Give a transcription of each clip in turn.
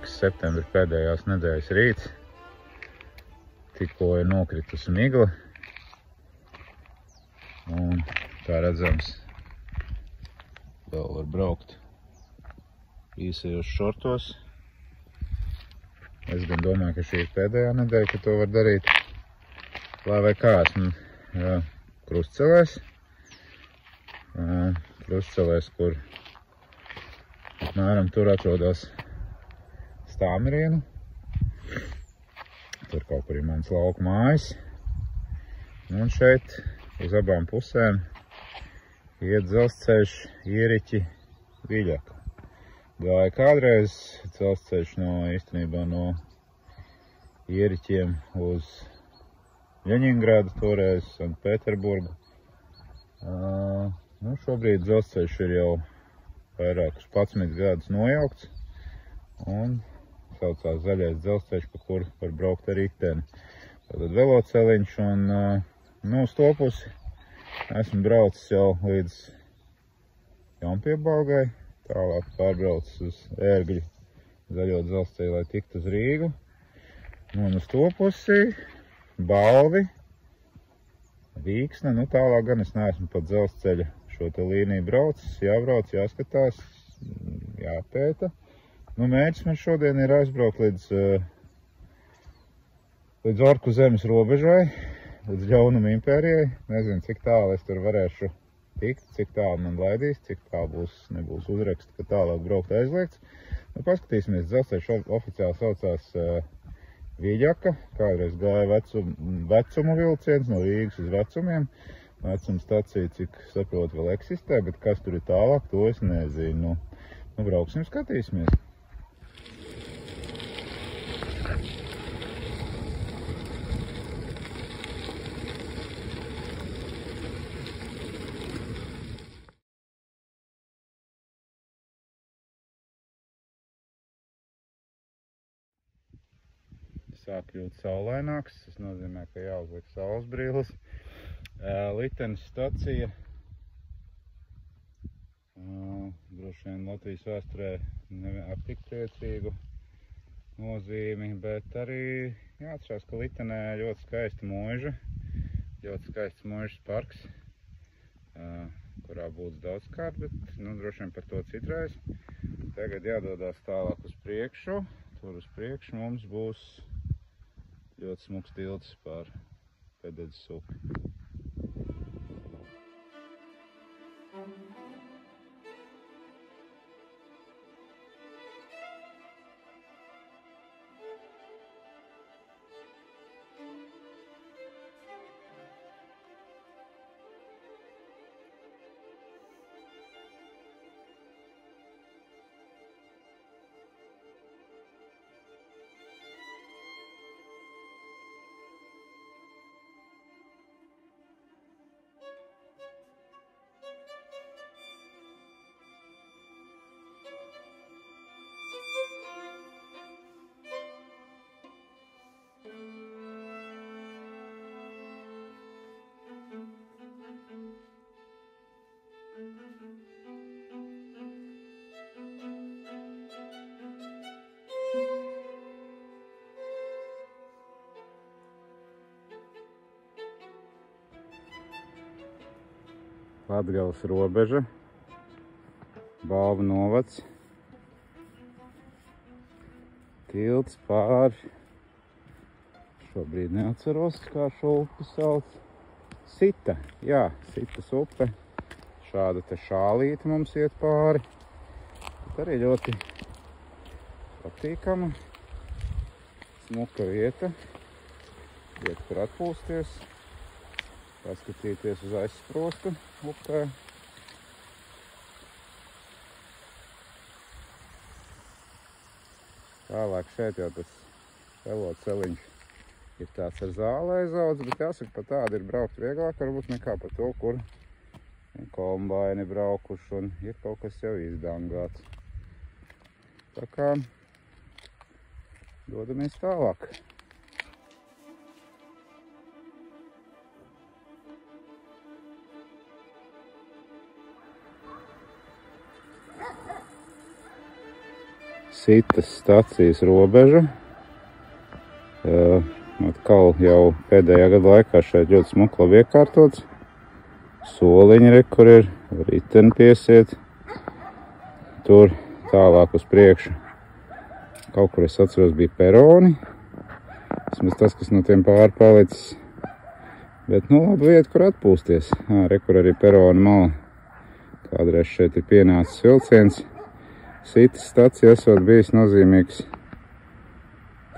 burvīgs septembra pēdējās nedēļas rīts. Tikko ir nokritusi migla. Un, kā redzams, vēl var braukt īsajos šortos. Es gan domāju, ka šī ir pēdējā nedēļa, kad to var darīt. Lai vai kā esmu krustcelēs. Krustcelēs, kur apmēram tur atrodas stāmirienu. Tur kaut kur ir mans lauka mājas. Un šeit uz abām pusēm iet dzelzceļš ieriķi Viļaka. Gāja kādreiz dzelzceļš no īstenībā no ieriķiem uz Ļeņingrādu, toreiz Sanktpēterburgu. Uh, nu, šobrīd dzelzceļš ir jau vairākus 11 gadus nojaukts un saucās zaļais dzelzceļš, pa kuru var braukt ar riteni. Tātad veloceliņš un nu, uz to pusi esmu braucis jau līdz Jaunpiebalgai, tālāk pārbraucis uz ērgļu zaļo dzelzceļu, lai tiktu uz Rīgu. Nu, un uz to pusi balvi, Vīksne, nu tālāk gan es neesmu pa dzelzceļa šo te līniju braucis, jābrauc, jāskatās, jāpēta. Nu, mērķis man šodien ir aizbraukt līdz, līdz Orku zemes robežai, līdz ļaunuma impērijai. Nezinu, cik tālu es tur varēšu tikt, cik tālu man laidīs, cik tālu būs, nebūs uzraksta, ka tālāk braukt aizliegts. Nu, paskatīsimies, dzelzceļš oficiāli saucās uh, Vīģaka, kādreiz gāja vecum, vecumu vilciens no Rīgas uz vecumiem. Vecuma stacija, cik saprotu, vēl eksistē, bet kas tur ir tālāk, to es nezinu. Nu, brauksim, skatīsimies. Sāk kļūt saulaināks. Tas nozīmē, ka jāuzliek saules brīles. Litenes stacija. Droši vien Latvijas vēsturē ar tik priecīgu nozīmi, bet arī jāatcerās, ka Litenē ļoti skaista mūža, ļoti skaists mūžas parks, kurā būs daudz kārt, bet nu, droši vien par to citreiz. Tagad jādodās tālāk uz priekšu. Tur uz priekšu mums būs ļoti smuks tilts pār Pedeģes upi. Latgales robeža, Balva novads, tilts pāri, šobrīd neatceros, kā šo upi sauc, Sita, jā, Sitas upe, šāda te šālīte mums iet pāri, bet arī ļoti patīkama, smuka vieta, vieta, kur atpūsties paskatīties uz aizsprostu upē. Tālāk šeit jau tas veloceliņš ir tāds ar zālē aizaudzis, bet jāsaka, pa tādu ir braukt vieglāk, varbūt nekā pa to, kur kombaini braukuši un ir kaut kas jau izdangāts. Tā kā dodamies tālāk. Sitas stacijas robeža. Atkal jau pēdējā gada laikā šeit ļoti smuki labi iekārtots. Soliņi re, kur ir, riteni piesiet. Tur tālāk uz priekšu. Kaut kur es atceros bija peroni. Vismaz tas, kas no tiem pārpalicis. Bet, nu, labi vieta, kur atpūsties. Ā, re, kur arī peroni mala. Kādreiz šeit ir pienācis vilciens. Sitas stacija esot bijis nozīmīgs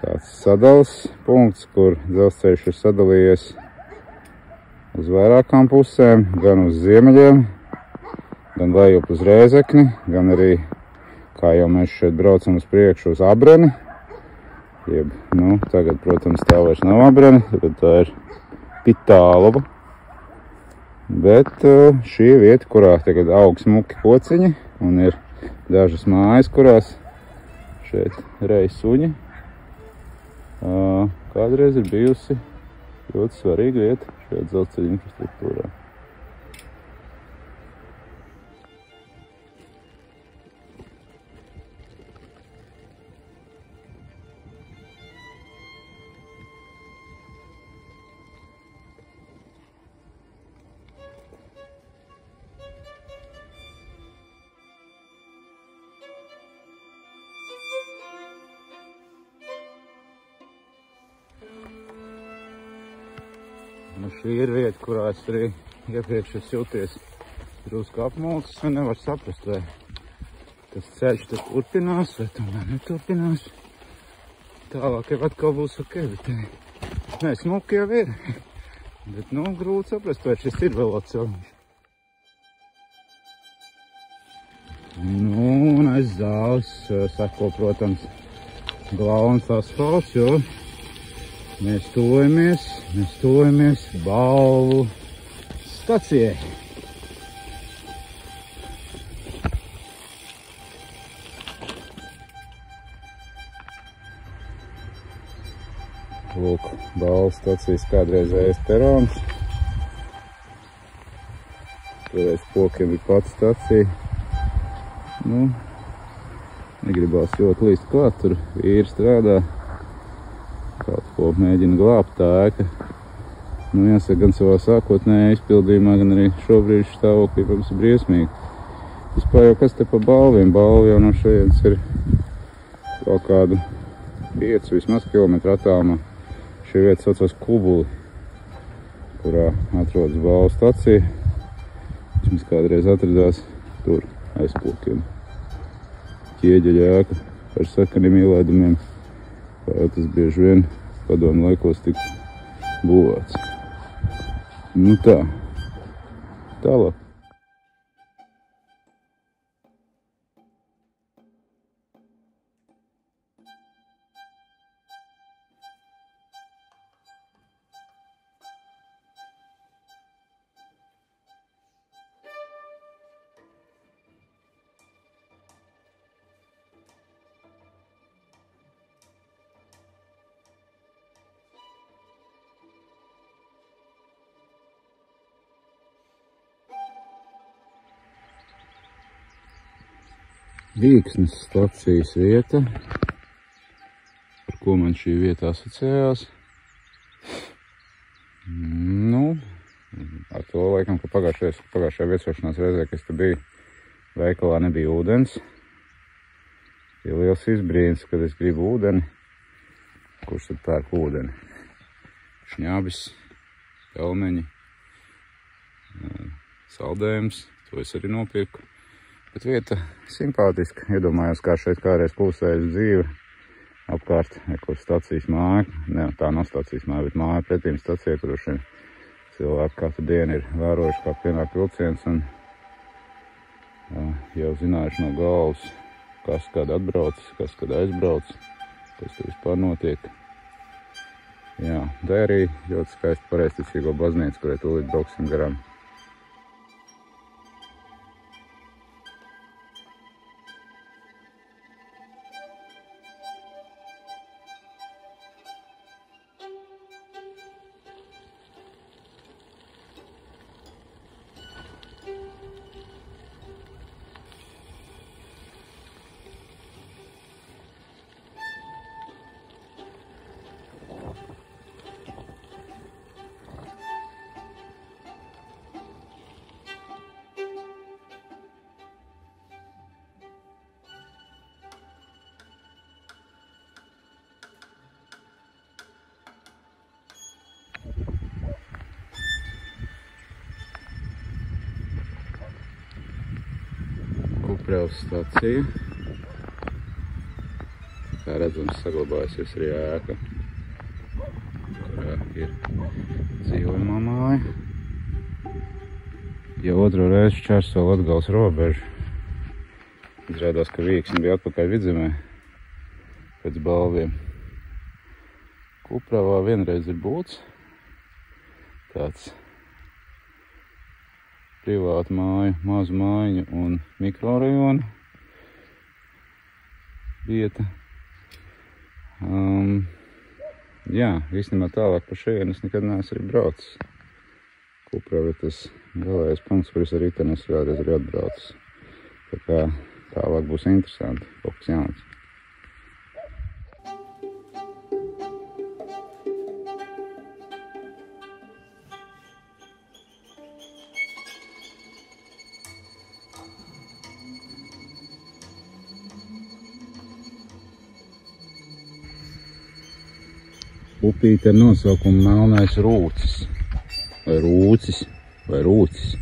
tāds sadals punkts, kur dzelzceļš ir sadalījies uz vairākām pusēm, gan uz ziemeļiem, gan lejup uz Rēzekni, gan arī, kā jau mēs šeit braucam uz priekšu, uz Abreni. Jeb, nu, tagad, protams, tā vairs nav Abreni, bet tā ir Pitālova. Bet eh, šī vieta, kurā tagad aug smuki kociņi un ir dažas mājas, kurās šeit reiz suņi kādreiz ir bijusi ļoti svarīga vieta šajā dzelzceļa infrastruktūrā. Ir vieta, kurā es arī iepriekš esmu jūties drusku apmulsis un nevar saprast, vai tas ceļš tur turpinās, vai tomēr neturpinās. Tālāk jau atkal būs ok, bet nē, smuki jau ir. Bet, nu, grūti saprast, vai šis ir vēl atcelniņš. Nu, un aiz zāles sako, protams, glauns asfalts, jo Mēs tojamies, mēs tojamies balvu stacijai. Lūk, balvu stacijas kādreizējais perons. Toreiz pokiem bija pats stacija. Nu, negribās ļoti līst klāt, tur vīri strādā ko mēģina glābt tā ēka. Nu, jāsaka, gan savā sākotnējā izpildījumā, gan arī šobrīd stāvoklī, protams, ir briesmīgi. Vispār jau kas te pa balviem? Balvi jau no šajienes ir kaut kādu 5 vismaz kilometru attālumā. Šī vieta saucas Kubuli, kurā atrodas balvu stacija. Vismaz kādreiz atradās tur aiz kokiem. Ķieģeļa ēka ar sakaniem ielaidumiem. Kā tas bieži vien padomu laikos tika būvēts. Nu tā. Tālāk. Dīksnes stacijas vieta, ar ko man šī vieta asociējās. Nu, ar to laikam, ka pagājušajā, pagājušajā viesošanās reizē, kas te bija, veikalā nebija ūdens. Ir liels izbrīns, kad es gribu ūdeni. Kurš tad pērk ūdeni? Šņābis, pelmeņi, saldējums, to es arī nopirku. Bet vieta simpātiska. Iedomājos, kā šeit kādreiz klusējas dzīve. Apkārt, kur stacijas māja. Ne, tā nav stacijas māja, bet māja pretīm stacijai, kur šeit cilvēki katru dienu ir vērojuši, kā pienāk vilciens un jā, jau zinājuši no galvas, kas kad atbrauc, kas kad aizbrauc, kas tur vispār notiek. Jā, tā arī ļoti skaisti pareizticīgo baznīcu, kurai tūlīt brauksim garām. Stacija. Kā redzams, saglabājusies arī ēka, kurā ir dzīvojumā māja. Jau otro reizi šķērso Latgals robežu. Izrādās, ka vīksni bija atpakaļ vidzemē pēc balviem. Kupravā vienreiz ir būts tāds privāta māja, maza mājiņa un mikrorajona vieta. Um, jā, īstenībā tālāk pa šeit es nekad neesmu arī braucis. Kuprava ir tas galējais punkts, kuris arī ten es kādreiz arī atbraucis. Tā kā tālāk būs interesanti, kaut kas jauns. Upīte ar nosaukumu Melnais rūcis, vai rūcis, vai rūcis.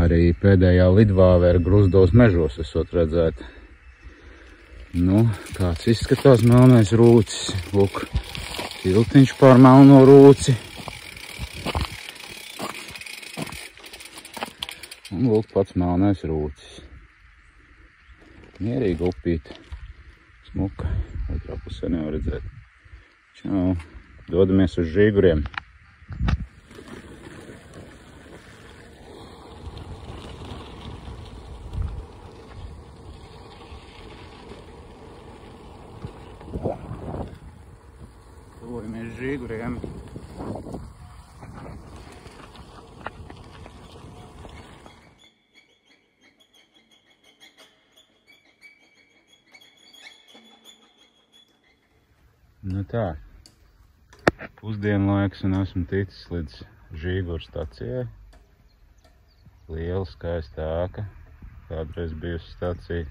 Arī pēdējā lidvāvēra gruzdos mežos esot redzēt. Nu, kāds izskatās melnais rūcis. Lūk, tiltiņš pār melno rūci. Un lūk, pats melnais rūcis. Mierīga upīte. Smuka. Otrā pusē nevar redzēt. Čau. Dodamies uz žīguriem. Tuvojamies žīguriem. Nu tā, pusdienlaiks un esmu ticis līdz Žīguru stacijai. Liela skaista ēka, kādreiz bijusi stacija.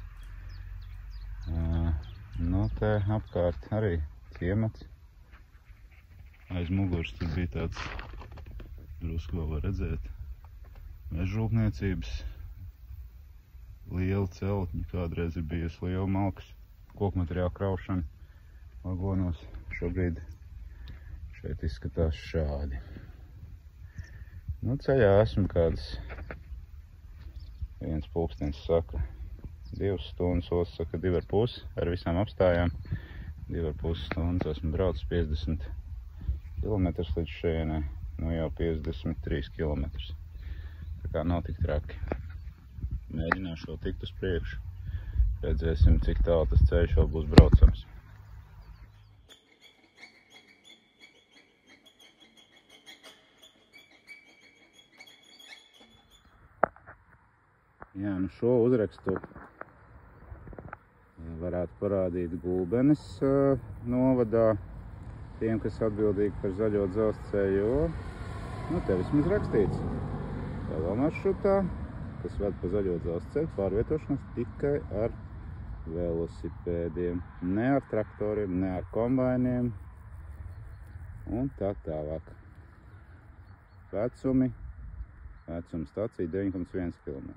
Uh, nu te apkārt arī ciemats. Aiz muguras tur bija tāds, drusku vēl var redzēt, mežrūpniecības liela celtņa, kādreiz ir bijusi liela malkas kokmateriāla kraušana vagonos. Šobrīd šeit izskatās šādi. Nu, ceļā esmu kāds viens pulkstenis saka divas stundas, otrs saka divi ar pusi ar visām apstājām. Divi ar pusi stundas esmu braucis 50 km līdz šejienai, nu jau 53 km. Tā kā nav tik traki. Mēģināšu vēl tikt uz priekšu. Redzēsim, cik tālu tas ceļš vēl būs braucams. Jā, nu šo uzrakstu varētu parādīt Gulbenes uh, novadā tiem, kas atbildīgi par zaļo dzelzceļu, jo nu, te vismaz rakstīts tādā maršrutā, kas ved pa zaļo dzelzceļu pārvietošanos tikai ar velosipēdiem, ne ar traktoriem, ne ar kombainiem un tā tālāk. Vecumi, vecuma stacija 9,1 km.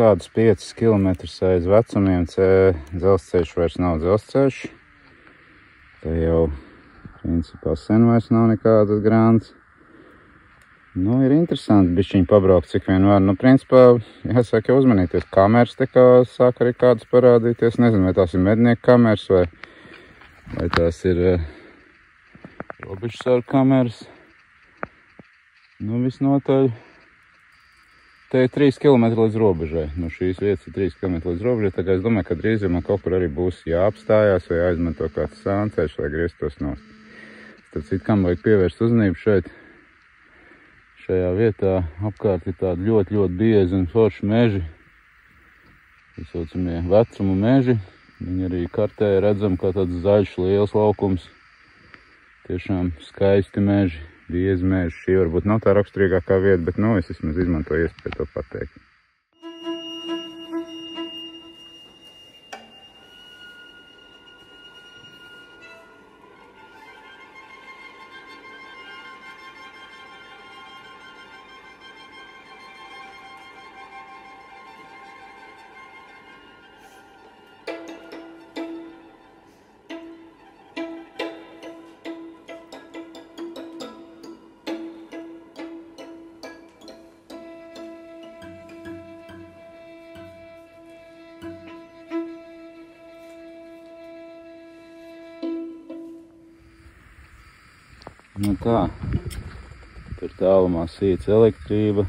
Kādus 5 km aiz vecumiem dzelzceļš vairs nav dzelzceļš. Te jau, principā, sen vairs nav nekādas grāns. Nu, ir interesanti bišķiņ pabraukt, cik vien var. Nu, principā, jāsaka, uzmanīties. Kameras te kā sāk arī kādas parādīties. Nezinu, vai tās ir mednieku kameras vai, vai tās ir uh, robežsargu kameras. Nu, visnotaļ. Te ir 3 km līdz robežai. No šīs vietas ir 3 km līdz robežai. Kā es domāju, ka drīz man kaut kur arī būs jāapstājās vai jāizmanto kāds sānceļš, lai grieztos nost. Tad citu, kam vajag pievērst uzmanību šeit, šajā vietā apkārt ir tādi ļoti, ļoti biezi un forši meži. Tā saucamie vecumu meži. Viņi arī kartē redzam, kā tāds zaļš liels laukums. Tiešām skaisti meži, biezi meži. Šī varbūt nav tā raksturīgākā vieta, bet nu, es vismaz izmantoju iespēju to pateikt. Nu tā, tur tālumā sīc elektrība.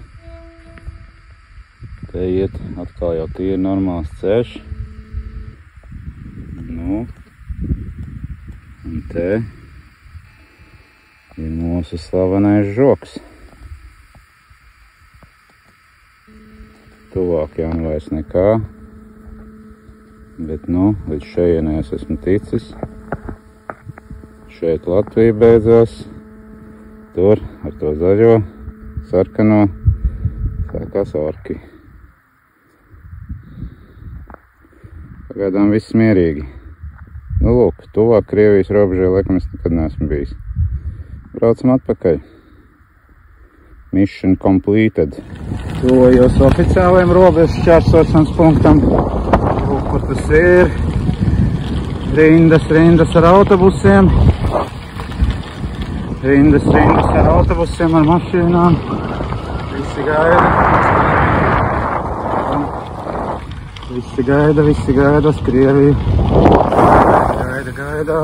Te iet atkal jau tīri normāls ceļš. Nu, un te ir mūsu slavenais žoks. Tuvāk jau nu vairs nekā, bet nu, līdz šejienē es esmu ticis. Šeit Latvija beidzās. Tur ar to zaļo, sarkano sākās orki. Pagaidām viss mierīgi. Nu, lūk, tuvāk Krievijas robežai laikam es nekad neesmu bijis. Braucam atpakaļ. Mission completed. Tuvojos oficiālajiem robežas šķērsošanas punktam. Lūk, kur tas ir. Rindas, rindas ar autobusiem. Rindas, rindas ar autobusiem, ar mašīnām. Visi gaida. Visi gaida, visi gaida uz Krieviju. Gaida, gaida.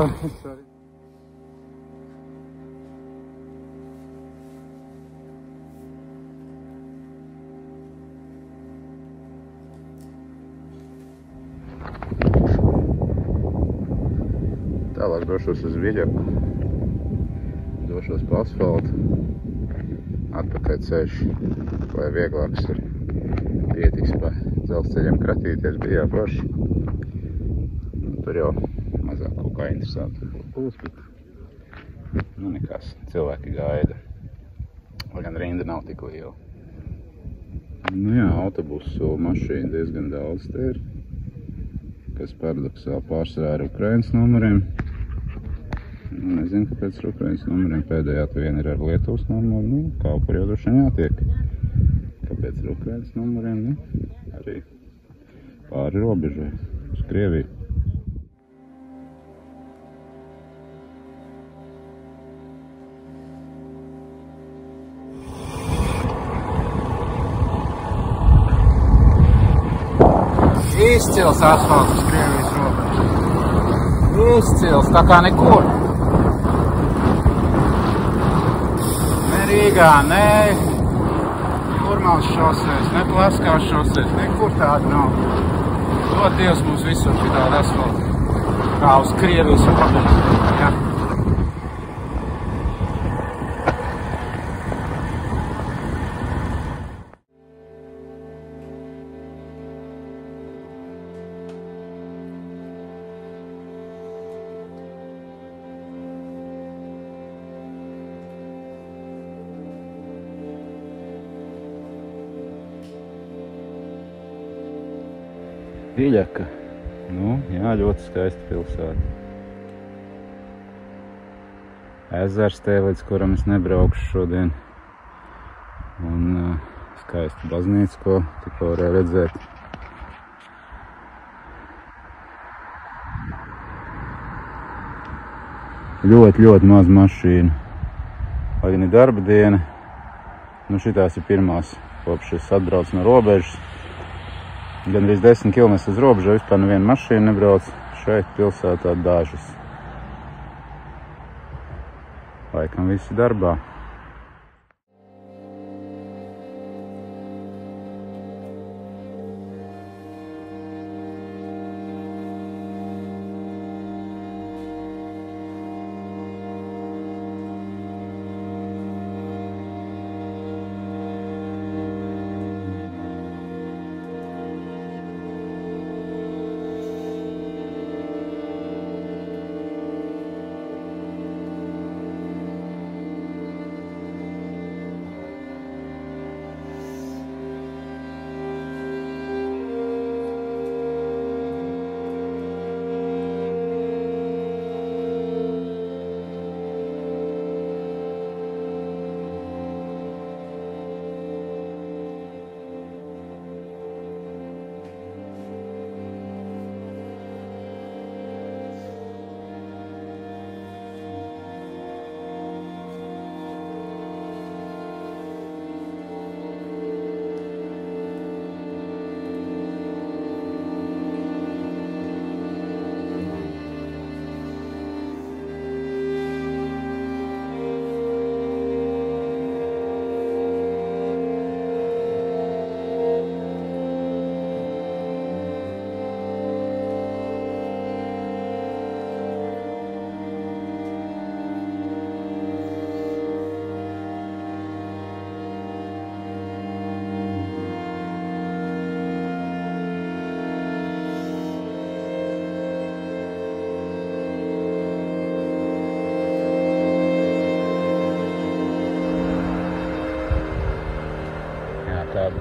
Tālāk došos uz Viļaku. Došos pa asfaltu. Atpakaļ ceļš, lai vieglāks ir pietiks pa dzelzceļiem kratīties, bija jāpaši. Tur jau mazāk kaut kā interesanti būs, bet nu nekas, cilvēki gaida. Lai gan rinda nav tik liela. Nu jā, autobusu mašīna diezgan daudz te ir kas paradoxāli pārsvarā ar Ukrainas numuriem. Nu, nezinu, kāpēc ar Ukrainas numuriem pēdējā tu vien ir ar Lietuvas numuru. Nu, kaut kur jau droši vien jātiek. Kāpēc ar Ukrainas numuriem? Nu, arī pāri robežai uz Krieviju. Izcils asfalts uz Krievijas robežas. Izcils, tā kā nekur. Ne Rīgā, ne Kurmāls šosēs, ne Plaskās šosēs, nekur tāda nav. Dod Dievs mums visur šī tāda asfalta. Kā uz Krievijas robežas. Ja. Viļaka. Nu, jā, ļoti skaista pilsēta. Ezers te, līdz kuram es nebraukšu šodien. Un uh, skaista baznīca, ko tikko varēja redzēt. Ļoti, ļoti maz mašīnu. Lai gan ir darba diena, nu šitās ir pirmās, kopš es atbraucu no robežas. Gan arī 10 km uz robežu vispār neviena mašīna nebrauc. Šeit pilsētā dažas. Laikam visi darbā.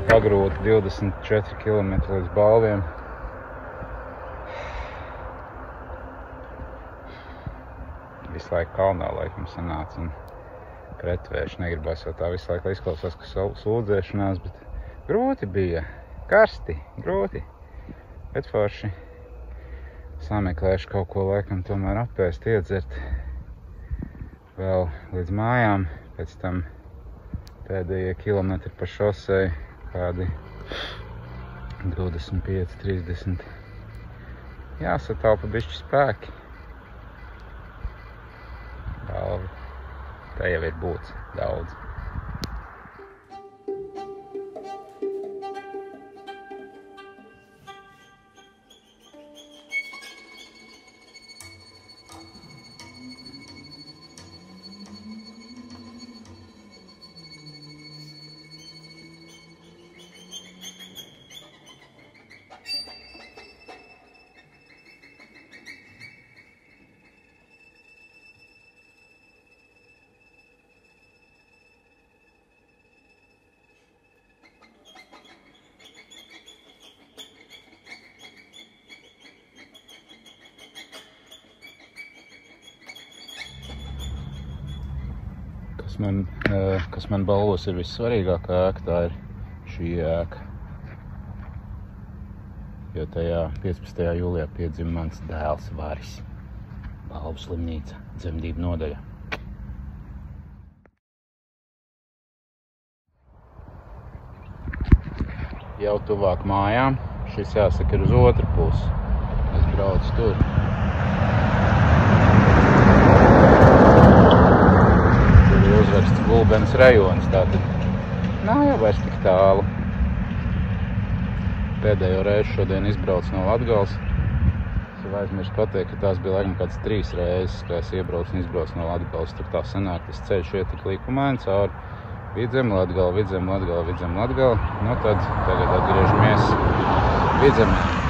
Tādu pagrūtu 24 km līdz balviem. Visu laiku kalnā laikam sanāca un pretvējuši. Negribas jau tā visu laiku izklausās, ka sūdzēšanās, bet grūti bija. Karsti, grūti. Bet forši sameklēšu kaut ko laikam tomēr apēst, iedzert vēl līdz mājām. Pēc tam pēdējie kilometri pa šosei kādi 25, 30. Jāsataupa bišķi spēki. Galva. Tā jau ir būts daudz. Kas man, kas man balvos ir vissvarīgākā ēka, tā ir šī ēka. Jo tajā 15. jūlijā piedzima mans dēls Vāris. Balvu slimnīca, dzemdību nodaļa. Jau tuvāk mājām, šis jāsaka ir uz otru pusi. Es braucu tur. Gulbenes rajons. Tātad nav jau vairs tik tālu. Pēdējo reizi šodien izbraucu no Latgals. Es aizmirsu pateikt, ka tās bija laikam kāds trīs reizes, kad es iebraucu un izbraucu no Latgals. Tur tā sanāk, tas ceļš iet tik likumaini cauri Vidzem, Latgala, Vidzem, Latgala, Vidzem, Latgala. Nu tad tagad atgriežamies Vidzemē.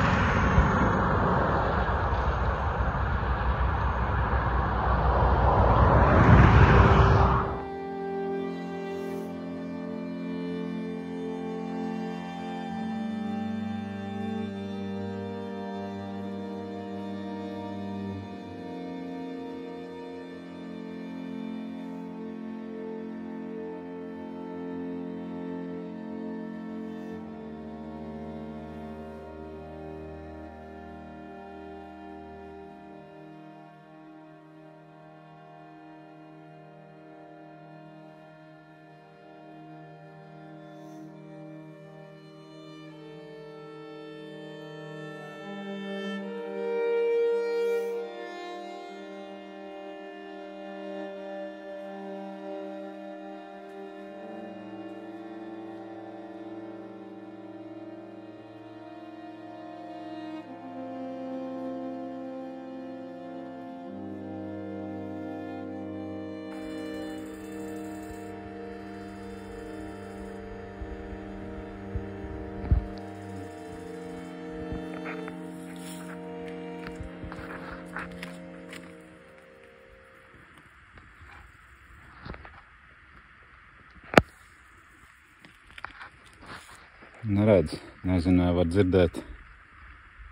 Neredz, nezinu, vai var dzirdēt,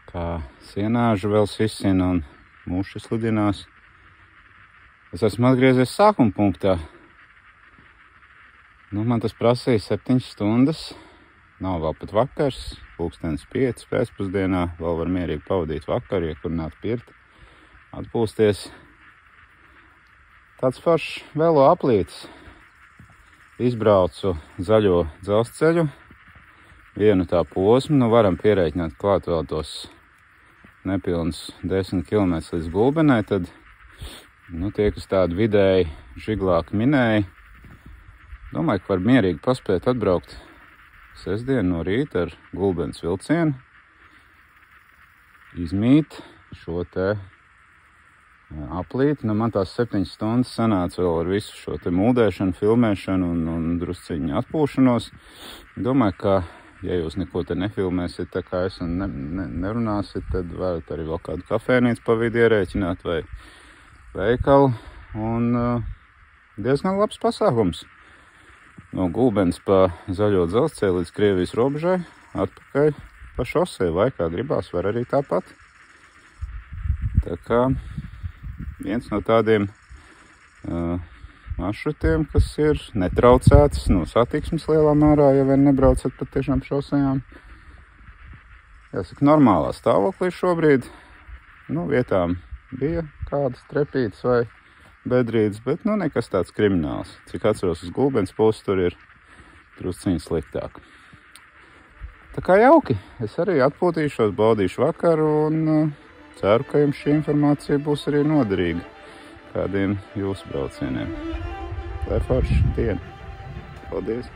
kā sienāžu vēl sisina un mūši slidinās. Es esmu atgriezies sākuma punktā. Nu, man tas prasīja septiņas stundas. Nav vēl pat vakars, pulkstens pieci pēcpusdienā. Vēl var mierīgi pavadīt vakaru, iekurināt pirti, atpūsties. Tāds foršs velo aplīts. Izbraucu zaļo dzelzceļu vienu tā posmu, nu varam pierēķināt klāt vēl tos nepilnus 10 km līdz gulbenai, tad, nu, tie, kas tādu vidēji žiglāku minēja, domāju, ka var mierīgi paspēt atbraukt sestdien no rīta ar gulbens vilcienu, izmīt šo te aplīti. Nu, man tās septiņas stundas sanāca vēl ar visu šo te mūdēšanu, filmēšanu un, un drusciņu atpūšanos. Domāju, ka ja jūs neko te nefilmēsiet, tā kā es un ne, ne, nerunāsiet, tad varat arī vēl kādu kafēnīcu pa vidu ierēķināt vai veikalu. Un uh, diezgan labs pasākums. no Gulbens pa zaļo dzelzceļu līdz Krievijas robežai, atpakaļ pa šosei, vai kā gribās, var arī tāpat. Tā kā viens no tādiem uh, maršrutiem, kas ir netraucēts no satiksmes lielā mērā, ja vien nebraucat pa tiešām šosejām. Jāsaka, normālā stāvoklī šobrīd. Nu, vietām bija kādas trepītas vai bedrītes, bet nu nekas tāds krimināls. Cik atceros uz gulbens pusi, tur ir drusciņi sliktāk. Tā kā jauki, es arī atpūtīšos, baudīšu vakaru un uh, ceru, ka jums šī informācija būs arī noderīga kādiem jūsu braucieniem. Lai forši diena! Paldies!